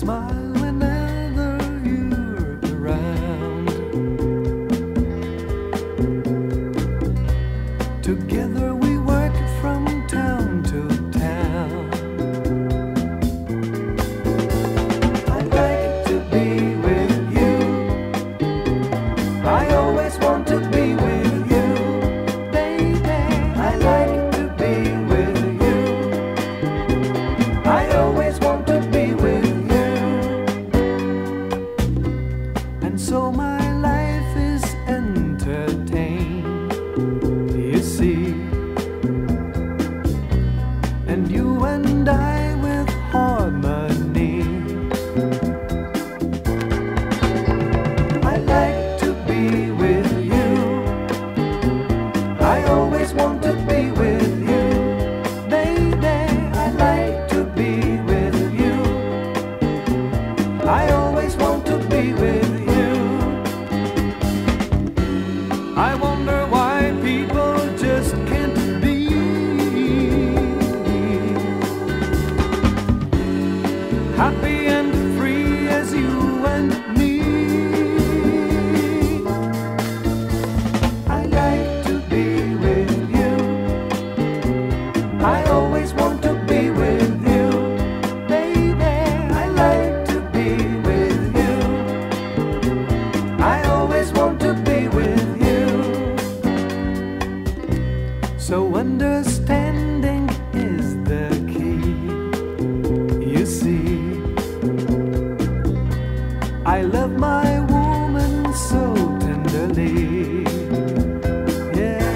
smile always want to be with you, baby. I'd like to be with you. I always want to be with you. I wonder why people just can't be happy I love my woman so tenderly. Yeah,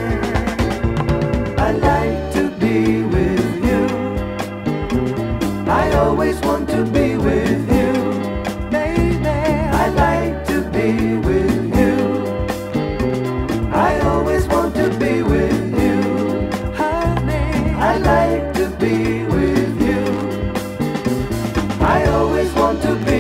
I like to be with you. I always want to be with you, baby. I like to be with you. I always want to be with you, honey. I like to be with you. I always want to be